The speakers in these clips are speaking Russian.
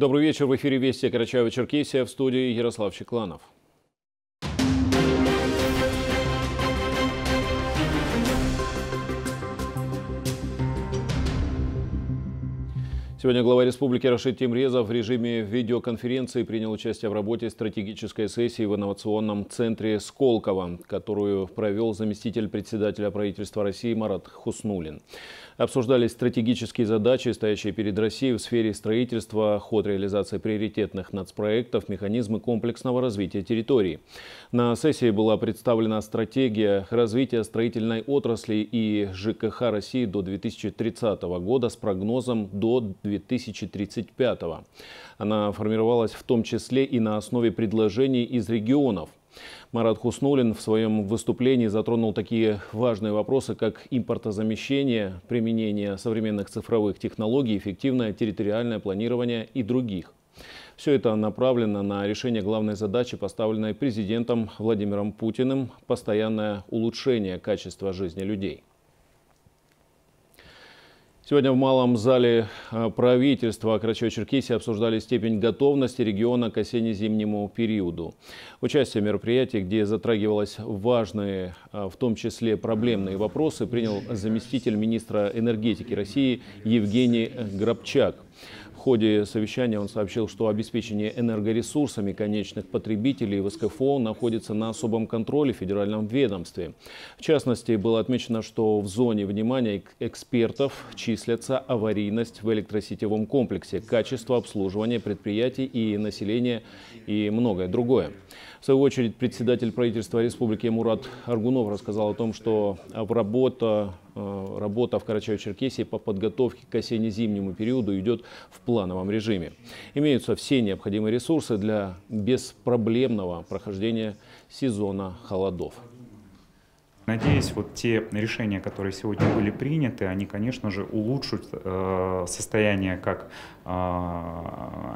Добрый вечер. В эфире Вести Карачаева-Черкесия в студии Ярослав Чекланов. Сегодня глава республики Рашид Тимрезов в режиме видеоконференции принял участие в работе стратегической сессии в инновационном центре Сколково, которую провел заместитель председателя правительства России Марат Хуснулин. Обсуждались стратегические задачи, стоящие перед Россией в сфере строительства, ход реализации приоритетных нацпроектов, механизмы комплексного развития территории. На сессии была представлена стратегия развития строительной отрасли и ЖКХ России до 2030 года с прогнозом до 2035. Она формировалась в том числе и на основе предложений из регионов. Марат Хуснулин в своем выступлении затронул такие важные вопросы, как импортозамещение, применение современных цифровых технологий, эффективное территориальное планирование и других. Все это направлено на решение главной задачи, поставленной президентом Владимиром Путиным – постоянное улучшение качества жизни людей. Сегодня в Малом зале э, правительства Карачаево-Черкесии обсуждали степень готовности региона к осенне-зимнему периоду. Участие в мероприятии, где затрагивалось важные, э, в том числе проблемные вопросы, принял заместитель министра энергетики России Евгений Грабчак ходе совещания он сообщил, что обеспечение энергоресурсами конечных потребителей в СКФО находится на особом контроле в федеральном ведомстве. В частности, было отмечено, что в зоне внимания экспертов числятся аварийность в электросетевом комплексе, качество обслуживания предприятий и населения и многое другое. В свою очередь, председатель правительства республики Мурат Аргунов рассказал о том, что работа работа в Карачаево-Черкесии по подготовке к осенне-зимнему периоду идет в плановом режиме. Имеются все необходимые ресурсы для беспроблемного прохождения сезона холодов. Надеюсь, вот те решения, которые сегодня были приняты, они, конечно же, улучшат э, состояние как э,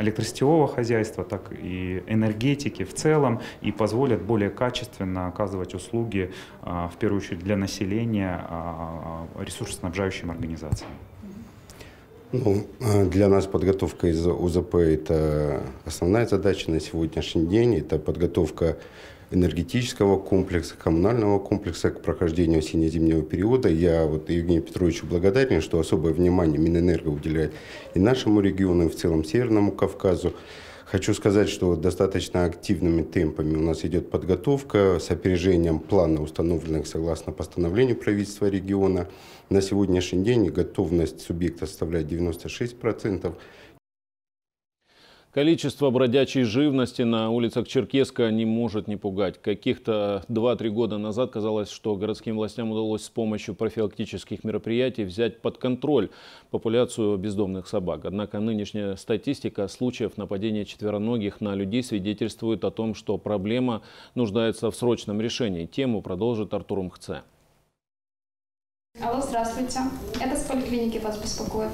электросетевого хозяйства, так и энергетики в целом и позволят более качественно оказывать услуги, э, в первую очередь, для населения ресурсоснабжающим организациям. Ну, для нас подготовка из УЗП – это основная задача на сегодняшний день. Это подготовка энергетического комплекса, коммунального комплекса к прохождению осенне-зимнего периода. Я вот Евгению Петровичу благодарен, что особое внимание Минэнерго уделяет и нашему региону, и в целом Северному Кавказу. Хочу сказать, что достаточно активными темпами у нас идет подготовка с опережением плана, установленных согласно постановлению правительства региона. На сегодняшний день готовность субъекта составляет 96%. Количество бродячей живности на улицах Черкеска не может не пугать. Каких-то 2-3 года назад казалось, что городским властям удалось с помощью профилактических мероприятий взять под контроль популяцию бездомных собак. Однако нынешняя статистика случаев нападения четвероногих на людей свидетельствует о том, что проблема нуждается в срочном решении. Тему продолжит Артур Мхце. Алло, здравствуйте. Это с поликлиники вас беспокоит.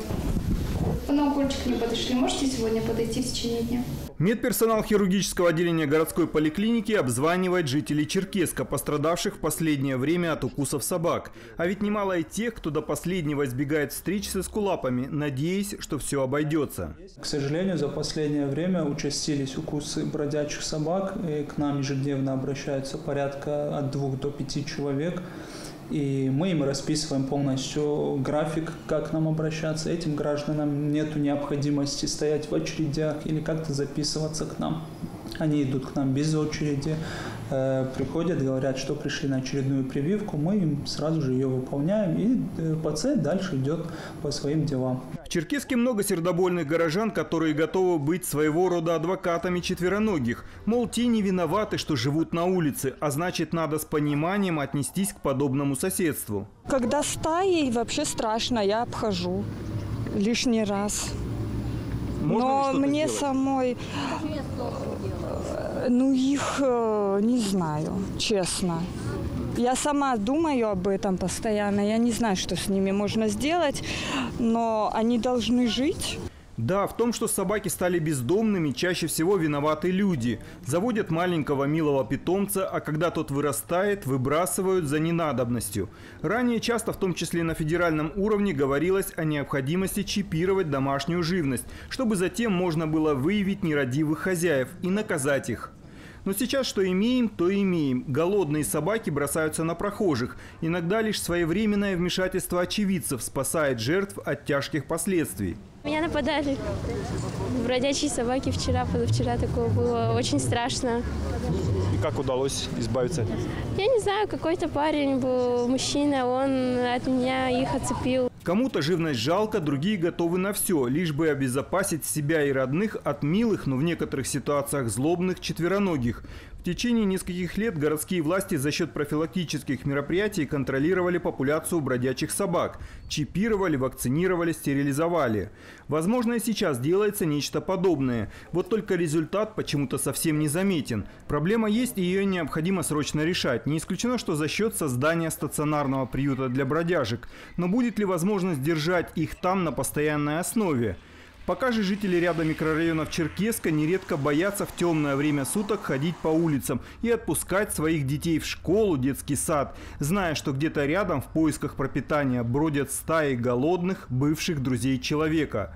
На укольчик не подошли. Можете сегодня подойти в течение дня? Медперсонал хирургического отделения городской поликлиники обзванивает жителей Черкеска, пострадавших в последнее время от укусов собак. А ведь немало и тех, кто до последнего избегает встреч с эскулапами, надеясь, что все обойдется. К сожалению, за последнее время участились укусы бродячих собак. И к нам ежедневно обращаются порядка от двух до пяти человек. И мы им расписываем полностью график, как нам обращаться. Этим гражданам нет необходимости стоять в очередях или как-то записываться к нам. Они идут к нам без очереди, э, приходят, говорят, что пришли на очередную прививку, мы им сразу же ее выполняем, и э, пациент дальше идет по своим делам. В Черкеске много сердобольных горожан, которые готовы быть своего рода адвокатами четвероногих. Мол, те не виноваты, что живут на улице, а значит, надо с пониманием отнестись к подобному соседству. Когда стаей, вообще страшно, я обхожу лишний раз. Можно Но мне сделать? самой, ну их э, не знаю, честно. Я сама думаю об этом постоянно. Я не знаю, что с ними можно сделать, но они должны жить. Да, в том, что собаки стали бездомными, чаще всего виноваты люди. Заводят маленького милого питомца, а когда тот вырастает, выбрасывают за ненадобностью. Ранее часто, в том числе на федеральном уровне, говорилось о необходимости чипировать домашнюю живность, чтобы затем можно было выявить нерадивых хозяев и наказать их. Но сейчас что имеем, то имеем. Голодные собаки бросаются на прохожих. Иногда лишь своевременное вмешательство очевидцев спасает жертв от тяжких последствий. Меня нападали бродячие собаки вчера, позавчера такого было. Очень страшно. И как удалось избавиться? Я не знаю, какой-то парень был, мужчина, он от меня их отцепил. Кому-то живность жалко, другие готовы на все, лишь бы обезопасить себя и родных от милых, но в некоторых ситуациях злобных четвероногих. В течение нескольких лет городские власти за счет профилактических мероприятий контролировали популяцию бродячих собак. Чипировали, вакцинировали, стерилизовали. Возможно, и сейчас делается нечто подобное. Вот только результат почему-то совсем не заметен. Проблема есть и ее необходимо срочно решать. Не исключено, что за счет создания стационарного приюта для бродяжек. Но будет ли возможность держать их там на постоянной основе? Пока же жители ряда микрорайонов Черкеска нередко боятся в темное время суток ходить по улицам и отпускать своих детей в школу, детский сад, зная, что где-то рядом в поисках пропитания бродят стаи голодных бывших друзей человека.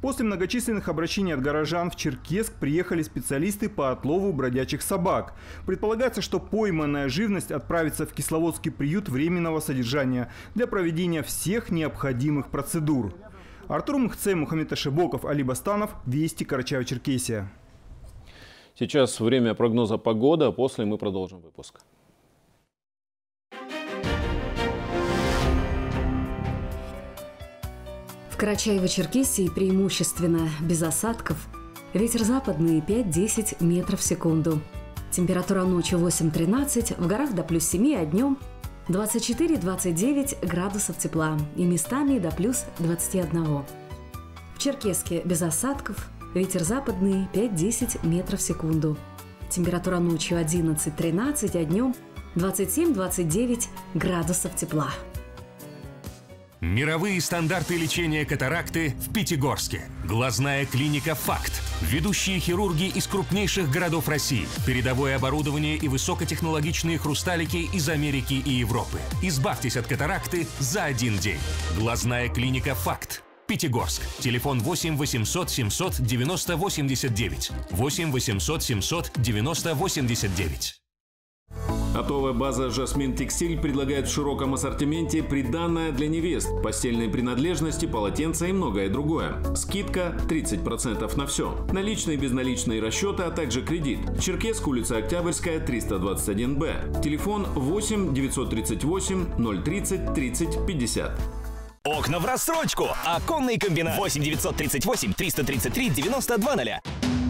После многочисленных обращений от горожан в Черкесск приехали специалисты по отлову бродячих собак. Предполагается, что пойманная живность отправится в Кисловодский приют временного содержания для проведения всех необходимых процедур. Артур Мухце, Мухаммед Ашибоков, Али Бастанов, Вести, Карачаево-Черкесия. Сейчас время прогноза погоды, а после мы продолжим выпуск. В Карачаево-Черкесии преимущественно без осадков. Ветер западный 5-10 метров в секунду. Температура ночью 8-13, в горах до плюс 7, а днем 24-29 градусов тепла и местами до плюс 21. В Черкеске без осадков, ветер западный 5-10 метров в секунду. Температура ночью 11-13, а днем 27-29 градусов тепла. Мировые стандарты лечения катаракты в Пятигорске. Глазная клиника «Факт». Ведущие хирурги из крупнейших городов России. Передовое оборудование и высокотехнологичные хрусталики из Америки и Европы. Избавьтесь от катаракты за один день. Глазная клиника «Факт». Пятигорск. Телефон 8 800 700 90 89. 8 800 700 90 89. Оптовая база «Жасмин Текстиль» предлагает в широком ассортименте приданное для невест, постельные принадлежности, полотенца и многое другое. Скидка 30% на все. Наличные и безналичные расчеты, а также кредит. Черкесск, улица Октябрьская, 321-Б. Телефон 8 938 030 30 50. Окна в рассрочку! Оконный комбинат 8 938 333 92 0.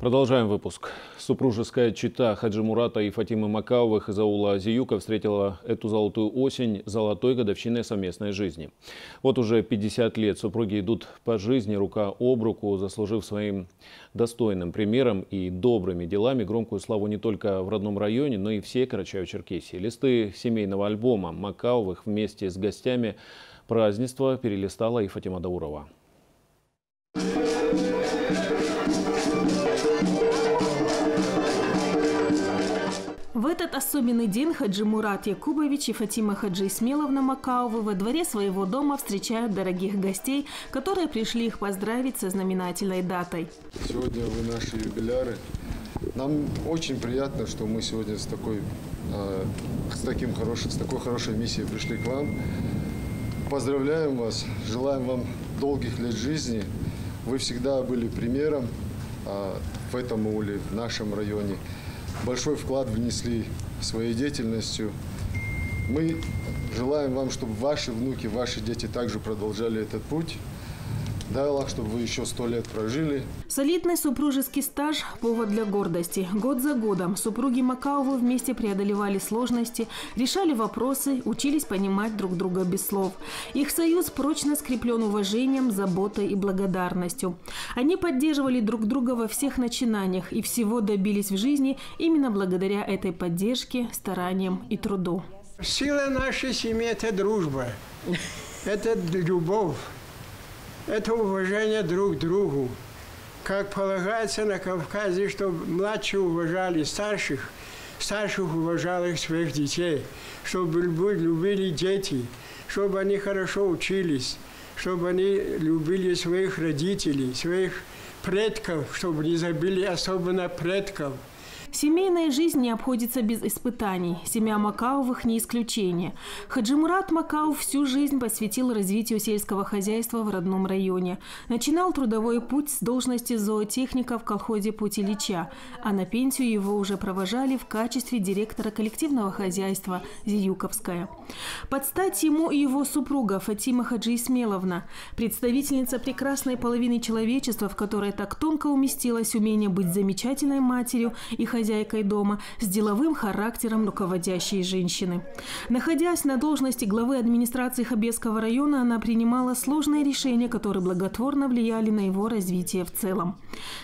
Продолжаем выпуск. Супружеская чита Хаджи Мурата и Фатимы Макаовых из аула Азиюка встретила эту золотую осень золотой годовщиной совместной жизни. Вот уже 50 лет супруги идут по жизни рука об руку, заслужив своим достойным примером и добрыми делами громкую славу не только в родном районе, но и всей Карачаево-Черкесии. Листы семейного альбома Макаовых вместе с гостями празднества перелистала и Фатима Даурова. Этот особенный день Хаджи Мурат Якубович и Фатима Хаджи Исмеловна Макаовы во дворе своего дома встречают дорогих гостей, которые пришли их поздравить со знаменательной датой. Сегодня вы наши юбиляры. Нам очень приятно, что мы сегодня с такой, а, с таким хорошим, с такой хорошей миссией пришли к вам. Поздравляем вас, желаем вам долгих лет жизни. Вы всегда были примером а, в этом уле, в нашем районе большой вклад внесли своей деятельностью. Мы желаем вам, чтобы ваши внуки, ваши дети также продолжали этот путь. Дай Аллах, чтобы вы еще сто лет прожили. Солидный супружеский стаж – повод для гордости. Год за годом супруги Макаовы вместе преодолевали сложности, решали вопросы, учились понимать друг друга без слов. Их союз прочно скреплен уважением, заботой и благодарностью. Они поддерживали друг друга во всех начинаниях и всего добились в жизни именно благодаря этой поддержке, стараниям и труду. Сила нашей семьи – это дружба, это любовь это уважение друг к другу. Как полагается на Кавказе, чтобы младшие уважали старших, старших уважали своих детей, чтобы любили дети, чтобы они хорошо учились, чтобы они любили своих родителей, своих предков, чтобы не забили особенно предков – Семейная жизнь не обходится без испытаний. Семья Макаовых не исключение. Хаджимурат Макаов всю жизнь посвятил развитию сельского хозяйства в родном районе. Начинал трудовой путь с должности зоотехника в колхозе «Путь Ильича», а на пенсию его уже провожали в качестве директора коллективного хозяйства «Зиюковская». Под стать ему и его супруга Фатима Хаджи Исмеловна, представительница прекрасной половины человечества, в которой так тонко уместилось умение быть замечательной матерью и хозяйством хозяйкой дома, с деловым характером руководящей женщины. Находясь на должности главы администрации Хабесского района, она принимала сложные решения, которые благотворно влияли на его развитие в целом.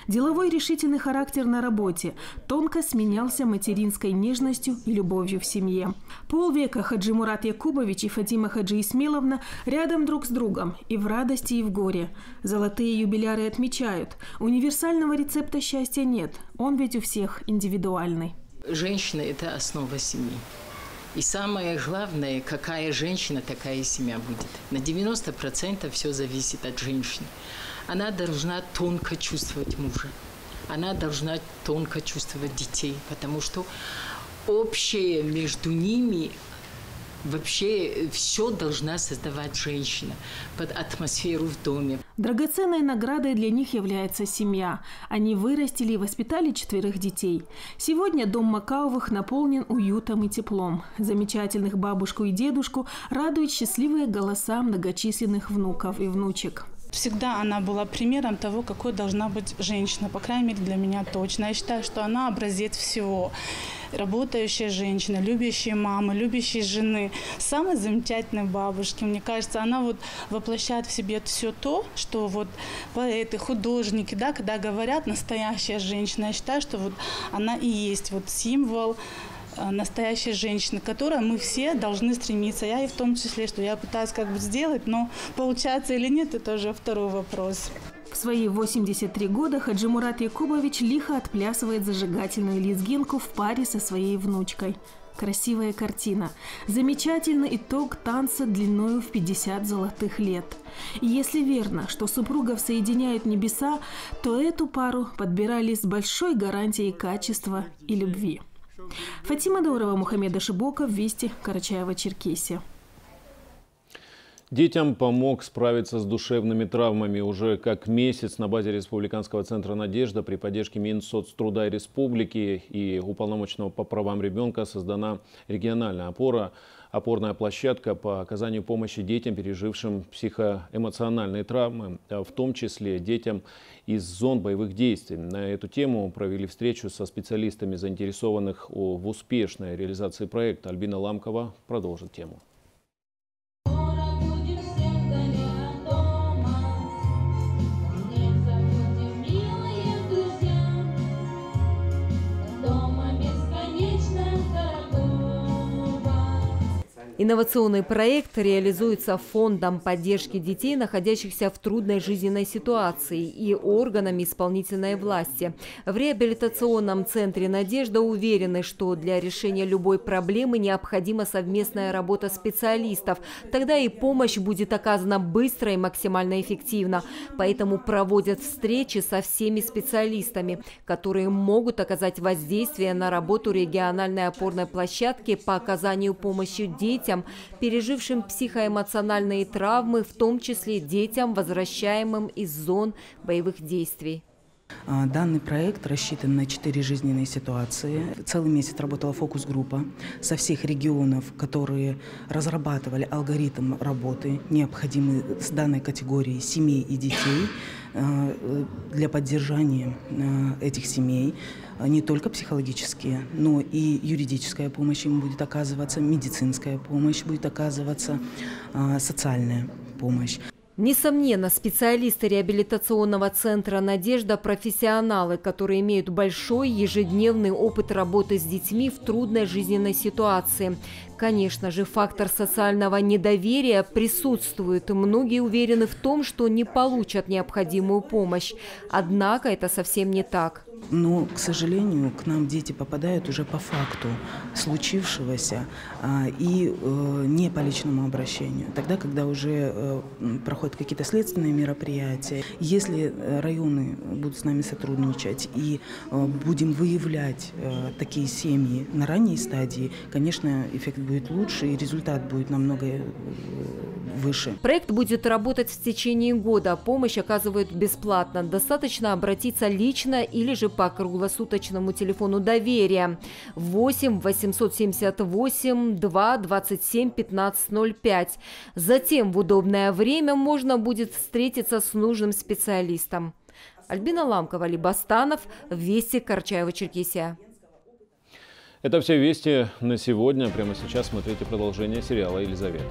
Деловой решительный характер на работе тонко сменялся материнской нежностью и любовью в семье. Полвека Хаджи Мурат Якубович и Фатима Хаджи Исмеловна рядом друг с другом и в радости, и в горе. Золотые юбиляры отмечают, универсального рецепта счастья нет, он ведь у всех индивидуальный. Женщина – это основа семьи. И самое главное, какая женщина, такая семья будет. На 90% все зависит от женщины. Она должна тонко чувствовать мужа. Она должна тонко чувствовать детей, потому что общее между ними Вообще все должна создавать женщина под атмосферу в доме. Драгоценной наградой для них является семья. Они вырастили и воспитали четверых детей. Сегодня дом Макаовых наполнен уютом и теплом. Замечательных бабушку и дедушку радуют счастливые голоса многочисленных внуков и внучек. Всегда она была примером того, какой должна быть женщина, по крайней мере для меня точно. Я считаю, что она образец всего работающая женщина, любящая мама, любящая жены, самой замечательной бабушки. Мне кажется, она вот воплощает в себе все то, что вот поэты, художники, да, когда говорят настоящая женщина, я считаю, что вот она и есть вот символ настоящей женщины, к которой мы все должны стремиться. Я и в том числе, что я пытаюсь как бы сделать, но получается или нет, это уже второй вопрос. В свои 83 года Хаджимурат Якубович лихо отплясывает зажигательную лезгинку в паре со своей внучкой. Красивая картина. Замечательный итог танца длиною в 50 золотых лет. И если верно, что супругов соединяют небеса, то эту пару подбирали с большой гарантией качества и любви. Фатима Дорова, Мухаммеда Шибоков, Вести, Карачаева-Черкесия. Детям помог справиться с душевными травмами уже как месяц на базе Республиканского центра «Надежда» при поддержке Минсоцтруда Республики и уполномоченного по правам ребенка создана региональная опора, опорная площадка по оказанию помощи детям, пережившим психоэмоциональные травмы, в том числе детям из зон боевых действий. На эту тему провели встречу со специалистами, заинтересованных в успешной реализации проекта. Альбина Ламкова продолжит тему. Инновационный проект реализуется Фондом поддержки детей, находящихся в трудной жизненной ситуации и органами исполнительной власти. В реабилитационном центре «Надежда» уверены, что для решения любой проблемы необходима совместная работа специалистов. Тогда и помощь будет оказана быстро и максимально эффективно. Поэтому проводят встречи со всеми специалистами, которые могут оказать воздействие на работу региональной опорной площадки по оказанию помощи детям детям, пережившим психоэмоциональные травмы, в том числе детям, возвращаемым из зон боевых действий. А, данный проект рассчитан на четыре жизненные ситуации. Целый месяц работала фокус-группа со всех регионов, которые разрабатывали алгоритм работы, необходимый с данной категорией семей и детей а, для поддержания а, этих семей не только психологические, но и юридическая помощь им будет оказываться, медицинская помощь будет оказываться, социальная помощь. Несомненно, специалисты реабилитационного центра «Надежда» – профессионалы, которые имеют большой ежедневный опыт работы с детьми в трудной жизненной ситуации. Конечно же, фактор социального недоверия присутствует. Многие уверены в том, что не получат необходимую помощь. Однако это совсем не так. Но, к сожалению, к нам дети попадают уже по факту случившегося а, и э, не по личному обращению. Тогда, когда уже э, проходят какие-то следственные мероприятия, если э, районы будут с нами сотрудничать и будем выявлять такие семьи на ранней стадии, конечно, эффект будет лучше и результат будет намного выше. Проект будет работать в течение года. Помощь оказывают бесплатно. Достаточно обратиться лично или же по круглосуточному телефону доверия 8 878 2 27 15 05. Затем в удобное время можно будет встретиться с нужным специалистом. Альбина Ламкова, Либостанов, Вести, Карчаева-Черкесия. Это все вести на сегодня. Прямо сейчас смотрите продолжение сериала «Елизавета».